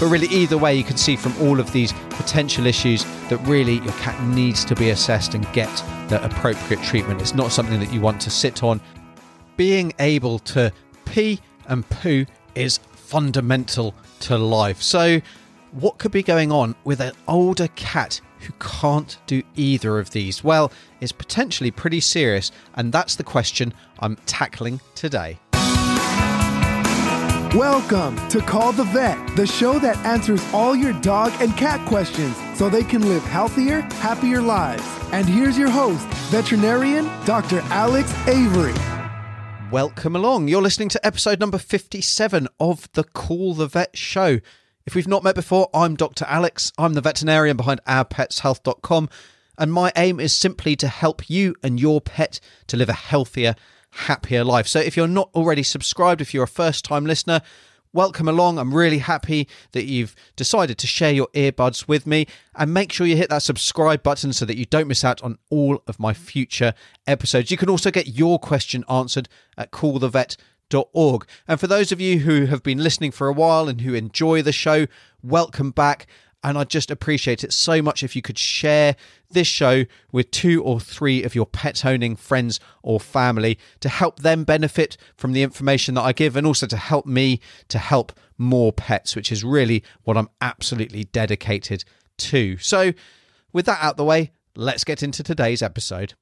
But really, either way, you can see from all of these potential issues that really your cat needs to be assessed and get the appropriate treatment. It's not something that you want to sit on. Being able to pee and poo is fundamental to life. So, what could be going on with an older cat who can't do either of these? Well, it's potentially pretty serious, and that's the question I'm tackling today. Welcome to Call the Vet, the show that answers all your dog and cat questions so they can live healthier, happier lives. And here's your host, veterinarian Dr. Alex Avery. Welcome along. You're listening to episode number 57 of the Call the Vet show. If we've not met before, I'm Dr. Alex. I'm the veterinarian behind ourpetshealth.com, and my aim is simply to help you and your pet to live a healthier, happier life. So if you're not already subscribed, if you're a first time listener, welcome along. I'm really happy that you've decided to share your earbuds with me and make sure you hit that subscribe button so that you don't miss out on all of my future episodes. You can also get your question answered at callthevet.org. And for those of you who have been listening for a while and who enjoy the show, welcome back. And I just appreciate it so much if you could share this show with two or three of your pet owning friends or family to help them benefit from the information that I give and also to help me to help more pets, which is really what I'm absolutely dedicated to. So, with that out the way, let's get into today's episode.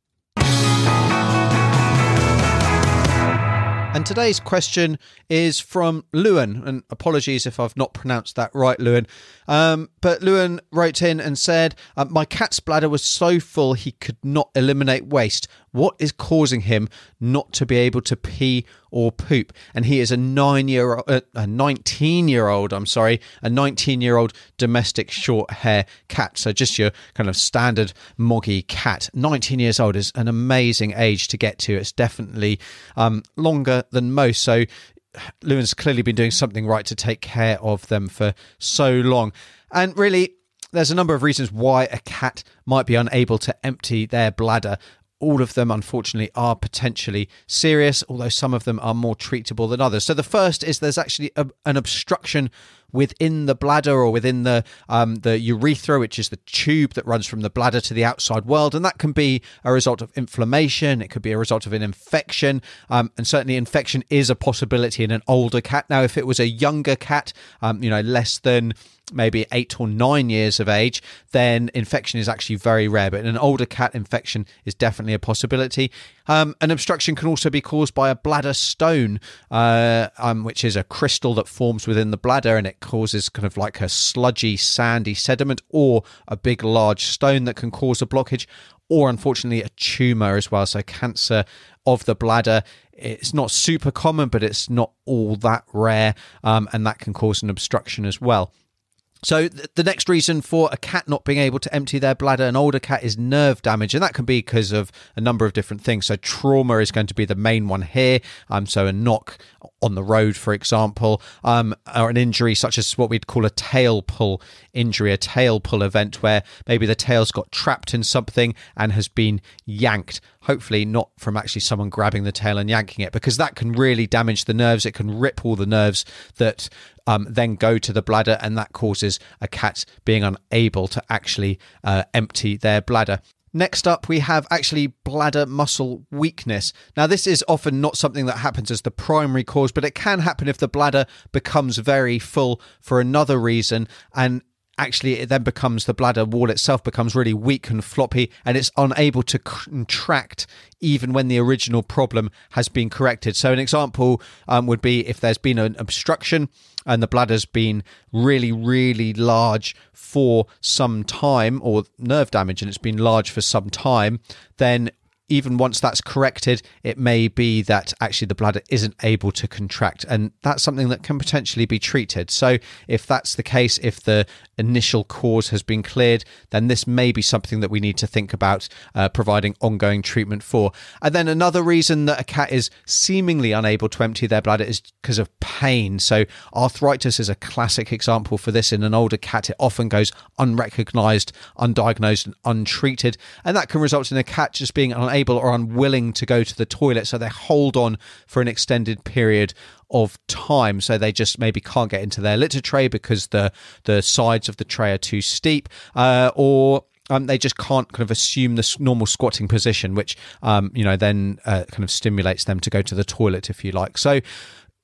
And today's question is from Lewin. And apologies if I've not pronounced that right, Lewin. Um, but Lewin wrote in and said, uh, My cat's bladder was so full he could not eliminate waste. What is causing him not to be able to pee or poop? And he is a nine year uh, a 19 year old, I'm sorry, a 19 year old domestic short hair cat. So just your kind of standard moggy cat. 19 years old is an amazing age to get to. It's definitely um, longer than most. So Lewin's clearly been doing something right to take care of them for so long. And really, there's a number of reasons why a cat might be unable to empty their bladder all of them, unfortunately, are potentially serious, although some of them are more treatable than others. So, the first is there's actually a, an obstruction within the bladder or within the um, the urethra, which is the tube that runs from the bladder to the outside world, and that can be a result of inflammation. It could be a result of an infection, um, and certainly infection is a possibility in an older cat. Now, if it was a younger cat, um, you know, less than maybe eight or nine years of age, then infection is actually very rare. But in an older cat, infection is definitely a possibility. Um, an obstruction can also be caused by a bladder stone, uh, um, which is a crystal that forms within the bladder and it causes kind of like a sludgy, sandy sediment or a big, large stone that can cause a blockage. Or unfortunately, a tumor as well. So, cancer of the bladder it's not super common, but it's not all that rare, um, and that can cause an obstruction as well. So the next reason for a cat not being able to empty their bladder, an older cat, is nerve damage, and that can be because of a number of different things. So trauma is going to be the main one here. Um, so a knock on the road, for example, um, or an injury such as what we'd call a tail pull injury, a tail pull event where maybe the tail's got trapped in something and has been yanked. Hopefully, not from actually someone grabbing the tail and yanking it, because that can really damage the nerves. It can rip all the nerves that um, then go to the bladder, and that causes a cat being unable to actually uh, empty their bladder. Next up, we have actually bladder muscle weakness. Now, this is often not something that happens as the primary cause, but it can happen if the bladder becomes very full for another reason. And actually it then becomes the bladder wall itself becomes really weak and floppy and it's unable to contract even when the original problem has been corrected. So an example um, would be if there's been an obstruction and the bladder's been really, really large for some time, or nerve damage and it's been large for some time, then even once that's corrected, it may be that actually the bladder isn't able to contract. And that's something that can potentially be treated. So, if that's the case, if the initial cause has been cleared, then this may be something that we need to think about uh, providing ongoing treatment for. And then another reason that a cat is seemingly unable to empty their bladder is because of pain. So, arthritis is a classic example for this. In an older cat, it often goes unrecognized, undiagnosed, and untreated. And that can result in a cat just being unable unable or unwilling to go to the toilet, so they hold on for an extended period of time. So they just maybe can't get into their litter tray because the the sides of the tray are too steep, uh, or um, they just can't kind of assume the normal squatting position, which um, you know then uh, kind of stimulates them to go to the toilet, if you like. So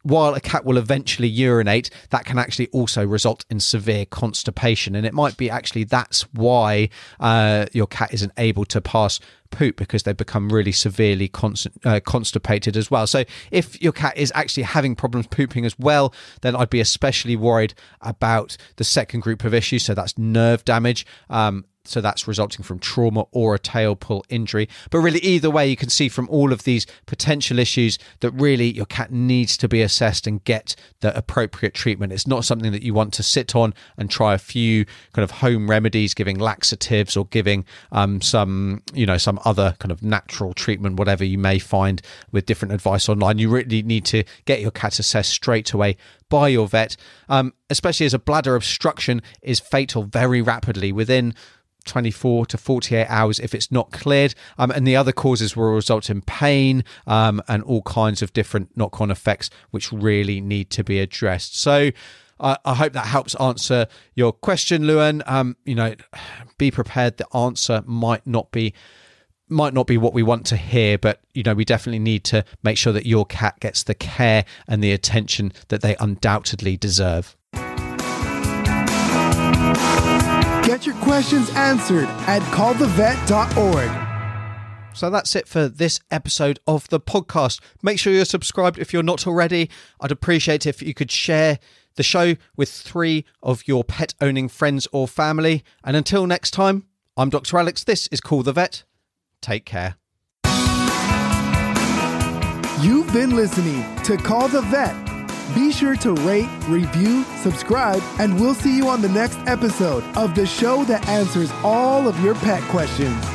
while a cat will eventually urinate, that can actually also result in severe constipation. And it might be actually that's why uh, your cat isn't able to pass poop because they've become really severely const- uh, constipated as well. So if your cat is actually having problems pooping as well, then I'd be especially worried about the second group of issues. So that's nerve damage. Um, so that's resulting from trauma or a tail pull injury. But really, either way, you can see from all of these potential issues that really your cat needs to be assessed and get the appropriate treatment. It's not something that you want to sit on and try a few kind of home remedies, giving laxatives or giving um, some, you know, some other kind of natural treatment, whatever you may find with different advice online. You really need to get your cat assessed straight away by your vet, um, especially as a bladder obstruction is fatal very rapidly within 24 to 48 hours if it's not cleared. Um, and the other causes will result in pain um, and all kinds of different knock on effects, which really need to be addressed. So, I hope that helps answer your question, Luan. Um, you know, be prepared. The answer might not be might not be what we want to hear, but you know, we definitely need to make sure that your cat gets the care and the attention that they undoubtedly deserve. Get your questions answered at callthevet.org. So that's it for this episode of the podcast. Make sure you're subscribed if you're not already. I'd appreciate if you could share the show with three of your pet owning friends or family. And until next time, I'm Dr. Alex. This is Call the Vet. Take care. You've been listening to Call the Vet. Be sure to rate, review, subscribe, and we'll see you on the next episode of the show that answers all of your pet questions.